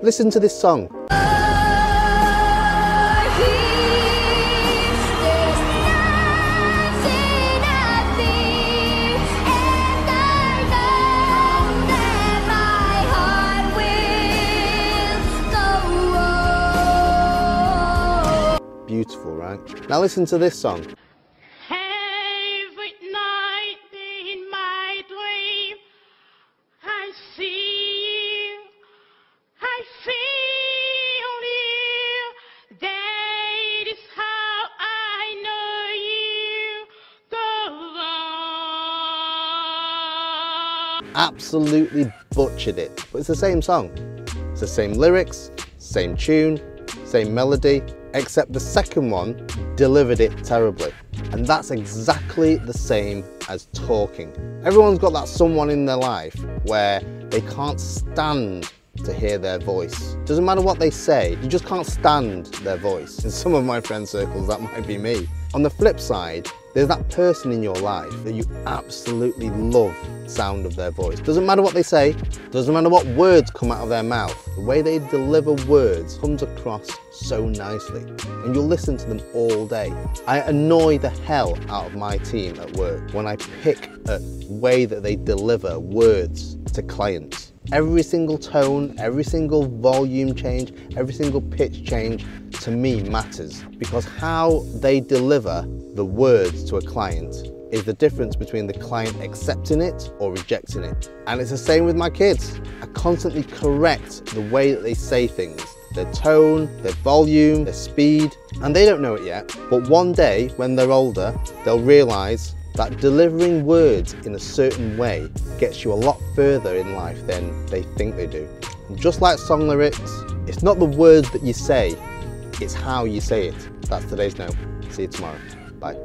Listen to this song. Beautiful, right? Now listen to this song. Absolutely butchered it. But it's the same song. It's the same lyrics, same tune, same melody, except the second one delivered it terribly. And that's exactly the same as talking. Everyone's got that someone in their life where they can't stand to hear their voice. Doesn't matter what they say, you just can't stand their voice. In some of my friend circles, that might be me. On the flip side, there's that person in your life that you absolutely love sound of their voice. Doesn't matter what they say, doesn't matter what words come out of their mouth, the way they deliver words comes across so nicely. And you'll listen to them all day. I annoy the hell out of my team at work when I pick a way that they deliver words to clients. Every single tone, every single volume change, every single pitch change to me matters because how they deliver the words to a client is the difference between the client accepting it or rejecting it. And it's the same with my kids. I constantly correct the way that they say things, their tone, their volume, their speed, and they don't know it yet. But one day when they're older, they'll realize that delivering words in a certain way gets you a lot further in life than they think they do. And just like song lyrics, it's not the words that you say, it's how you say it. That's today's note. See you tomorrow. Bye.